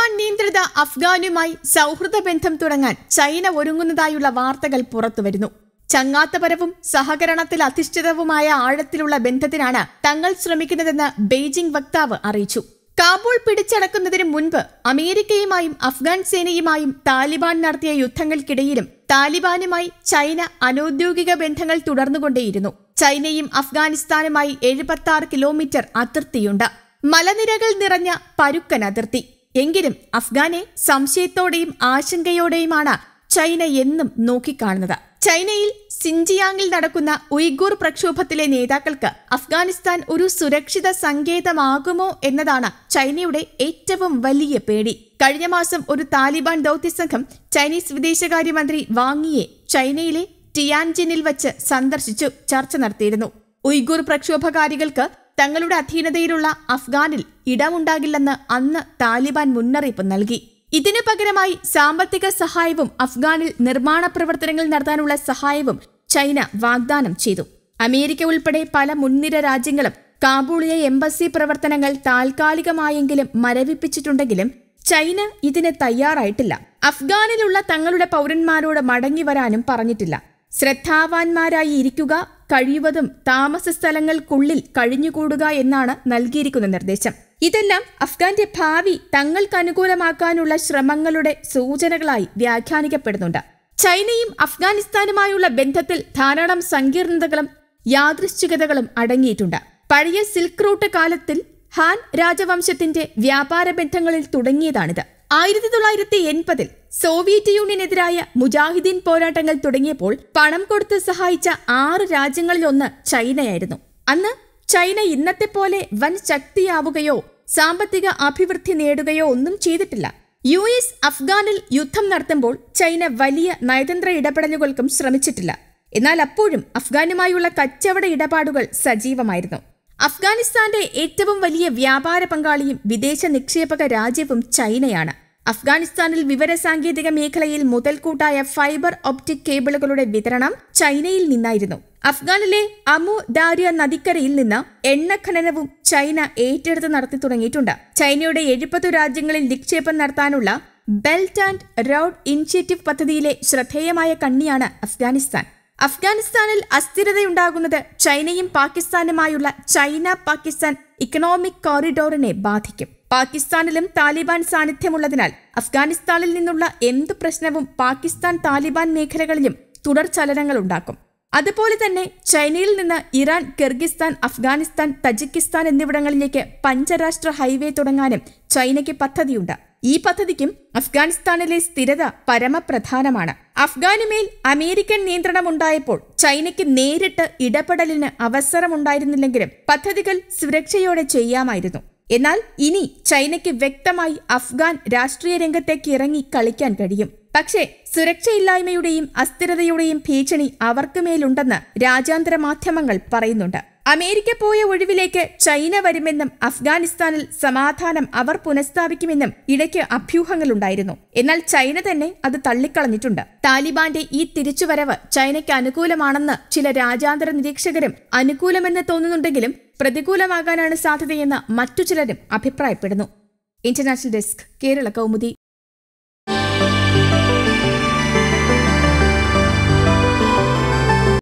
താലിബാൻ നിയന്ത്രിത അഫ്ഗാനുമായി സൗഹൃദ ബന്ധം തുടങ്ങാൻ ചൈന ഒരുങ്ങുന്നതായുള്ള വാർത്തകൾ പുറത്തുവരുന്നു. ചങ്ങാത്തപരവും സഹകരണത്തിൽ അധിഷ്ഠിതവുമായ ആഴത്തിലുള്ള ബന്ധത്തിനാണ് തങ്ങൾ ശ്രമിക്കുന്നതെന്ന് ബെയ്ജിംഗ് വക്താവ് അറിയിച്ചു. കാബൂൾ പിടിച്ചടക്കുന്നതിന് മുൻപ് അമേരിക്കയുമായും അഫ്ഗാൻ സേനയുമായും താലിബാൻ നടത്തിയ യുദ്ധങ്ങൾക്കിടയിലും താലിബാനുമായി ചൈന അനൌദ്യോഗിക ബന്ധങ്ങൾ തുടർന്നുകൊണ്ടേയിരുന്നു. ചൈനയും അഫ്ഗാനിസ്ഥാനുമായി എഴുപത്തി കിലോമീറ്റർ അതിർത്തിയുണ്ട്. മലനിരകൾ നിറഞ്ഞ പരുക്കൻ അതിർത്തി. എങ്കിലും അഫ്ഗാനെ സംശയത്തോടെയും ആശങ്കയോടെയുമാണ് ചൈന എന്നും നോക്കിക്കാണുന്നത്. ചൈനയിൽ സിൻജിയാങ്ങിൽ നടക്കുന്ന ഉയ്ഗൂർ പ്രക്ഷോഭത്തിലെ നേതാക്കൾക്ക് അഫ്ഗാനിസ്ഥാൻ ഒരു സുരക്ഷിത സങ്കേതമാകുമോ എന്നതാണ് ചൈനയുടെ ഏറ്റവും വലിയ പേടി. കഴിഞ്ഞ മാസം ഒരു താലിബാൻ ദൌത്യസംഘം ചൈനീസ് വിദേശകാര്യമന്ത്രി വാങ്ങിയെ ചൈനയിലെ ടിയാൻജിനിൽ വച്ച് സന്ദർശിച്ചു ചർച്ച നടത്തിയിരുന്നു. ഉയ്ഗൂർ പ്രക്ഷോഭകാരികൾക്ക് തങ്ങളുടെ അധീനതയിലുള്ള അഫ്ഗാനിൽ ഇടമുണ്ടാകില്ലെന്ന് അന്ന് താലിബാൻ മുന്നറിയിപ്പ് നൽകി. ഇതിനു പകരമായി സാമ്പത്തിക സഹായവും അഫ്ഗാനിൽ നിർമ്മാണ പ്രവർത്തനങ്ങൾ നടത്താനുള്ള സഹായവും ചൈന വാഗ്ദാനം ചെയ്തു. അമേരിക്ക ഉൾപ്പെടെ പല മുൻനിര രാജ്യങ്ങളും കാബൂളിലെ എംബസി പ്രവർത്തനങ്ങൾ താൽക്കാലികമായെങ്കിലും മരവിപ്പിച്ചിട്ടുണ്ടെങ്കിലും ചൈന ഇതിന് തയ്യാറായിട്ടില്ല. അഫ്ഗാനിലുള്ള തങ്ങളുടെ പൗരന്മാരോട് മടങ്ങി വരാനും പറഞ്ഞിട്ടില്ല. ശ്രദ്ധാവാന്മാരായി ഇരിക്കുക കഴിയുന്നതും താമസ സ്ഥലങ്ങൾക്കുള്ളിൽ കഴിഞ്ഞുകൂടുക എന്നാണ് നൽകിയിരിക്കുന്ന നിർദ്ദേശം. ഇതെല്ലാം അഫ്ഗാന്റെ ഭാവി തങ്ങൾക്ക് അനുകൂലമാക്കാനുള്ള ശ്രമങ്ങളുടെ സൂചനകളായി വ്യാഖ്യാനിക്കപ്പെടുന്നുണ്ട്. ചൈനയും അഫ്ഗാനിസ്ഥാനുമായുള്ള ബന്ധത്തിൽ ധാരാളം സങ്കീർണതകളും യാദൃശ്ചികതകളും അടങ്ങിയിട്ടുണ്ട്. പഴയ സിൽക്ക് റൂട്ട് കാലത്തിൽ ഹാൻ രാജവംശത്തിന്റെ വ്യാപാര ബന്ധങ്ങളിൽ തുടങ്ങിയതാണിത്. ആയിരത്തി തൊള്ളായിരത്തി എൺപതിൽ സോവിയറ്റ് യൂണിയനെതിരായ മുജാഹിദീൻ പോരാട്ടങ്ങൾ തുടങ്ങിയപ്പോൾ പണം കൊടുത്ത് സഹായിച്ച ആറ് രാജ്യങ്ങളിലൊന്ന് ചൈനയായിരുന്നു. അന്ന് ചൈന ഇന്നത്തെ പോലെ വൻ ശക്തിയാവുകയോ സാമ്പത്തിക അഭിവൃദ്ധി നേടുകയോ ഒന്നും ചെയ്തിട്ടില്ല. യു എസ് അഫ്ഗാനിൽ യുദ്ധം നടത്തുമ്പോൾ ചൈന വലിയ നയതന്ത്ര ഇടപെടലുകൾക്കും ശ്രമിച്ചിട്ടില്ല. എന്നാൽ അപ്പോഴും അഫ്ഗാനുമായുള്ള കച്ചവട ഇടപാടുകൾ സജീവമായിരുന്നു. അഫ്ഗാനിസ്ഥാന്റെ ഏറ്റവും വലിയ വ്യാപാര പങ്കാളിയും വിദേശ നിക്ഷേപക രാജ്യവും ചൈനയാണ്. അഫ്ഗാനിസ്ഥാനിൽ വിവരസാങ്കേതിക മേഖലയിൽ മുതൽക്കൂട്ടായ ഫൈബർ ഒപ്റ്റിക് കേബിളുകളുടെ വിതരണം ചൈനയിൽ നിന്നായിരുന്നു. അഫ്ഗാനിലെ അമു ദാരിയ നദിക്കരയിൽ നിന്ന് എണ്ണ ഖനനവും ചൈന ഏറ്റെടുത്ത് നടത്തി തുടങ്ങിയിട്ടുണ്ട്. ചൈനയുടെ എഴുപത് രാജ്യങ്ങളിൽ നിക്ഷേപം നടത്താനുള്ള ബെൽറ്റ് ആൻഡ് റോഡ് ഇനിഷ്യേറ്റീവ് പദ്ധതിയിലെ ശ്രദ്ധേയമായ കണ്ണിയാണ് അഫ്ഗാനിസ്ഥാൻ. അഫ്ഗാനിസ്ഥാനിൽ അസ്ഥിരതയുണ്ടാകുന്നത് ചൈനയും പാകിസ്ഥാനുമായുള്ള ചൈന പാകിസ്ഥാൻ ഇക്കണോമിക് കോറിഡോറിനെ ബാധിക്കും. പാകിസ്ഥാനിലും താലിബാൻ സാന്നിധ്യമുള്ളതിനാൽ അഫ്ഗാനിസ്ഥാനിൽ നിന്നുള്ള എന്ത് പ്രശ്നവും പാകിസ്ഥാൻ താലിബാൻ മേഖലകളിലും തുടർ ചലനങ്ങൾ ഉണ്ടാക്കും അതുപോലെ തന്നെ ചൈനയിൽ നിന്ന് ഇറാൻ കിർഗിസ്ഥാൻ അഫ്ഗാനിസ്ഥാൻ തജിക്കിസ്ഥാൻ എന്നിവിടങ്ങളിലേക്ക് പഞ്ചരാഷ്ട്ര ഹൈവേ തുടങ്ങാനും ചൈനയ്ക്ക് പദ്ധതിയുണ്ട്. ഈ പദ്ധതിക്കും അഫ്ഗാനിസ്ഥാനിലെ സ്ഥിരത പരമപ്രധാനമാണ്. അഫ്ഗാനുമേൽ അമേരിക്കൻ നിയന്ത്രണം ഉണ്ടായപ്പോൾ ചൈനയ്ക്ക് നേരിട്ട് ഇടപെടലിന് അവസരമുണ്ടായിരുന്നില്ലെങ്കിലും പദ്ധതികൾ സുരക്ഷയോടെ ചെയ്യാമായിരുന്നു. എന്നാൽ ഇനി ചൈനയ്ക്ക് വ്യക്തമായി അഫ്ഗാൻ രാഷ്ട്രീയ രംഗത്തേക്ക് ഇറങ്ങി കളിക്കാൻ കഴിയും. പക്ഷേ സുരക്ഷയില്ലായ്മയുടെയും അസ്ഥിരതയുടെയും ഭീഷണി അവർക്ക് മേലുണ്ടെന്ന് രാജ്യാന്തര മാധ്യമങ്ങൾ പറയുന്നുണ്ട്. അമേരിക്ക പോയ ഒഴിവിലേക്ക് ചൈന വരുമെന്നും അഫ്ഗാനിസ്ഥാനിൽ സമാധാനം അവർ പുനഃസ്ഥാപിക്കുമെന്നും ഇടയ്ക്ക് അഭ്യൂഹങ്ങളുണ്ടായിരുന്നു. എന്നാൽ ചൈന തന്നെ അത് തള്ളിക്കളഞ്ഞിട്ടുണ്ട്. താലിബാന്റെ ഈ തിരിച്ചുവരവ് ചൈനയ്ക്ക് അനുകൂലമാണെന്ന് ചില രാജ്യാന്തര നിരീക്ഷകരും അനുകൂലമെന്ന് തോന്നുന്നുണ്ടെങ്കിലും പ്രതികൂലമാകാനാണ് സാധ്യതയെന്ന് മറ്റു ചിലരും അഭിപ്രായപ്പെടുന്നു. International desk Kerala Kaumudi.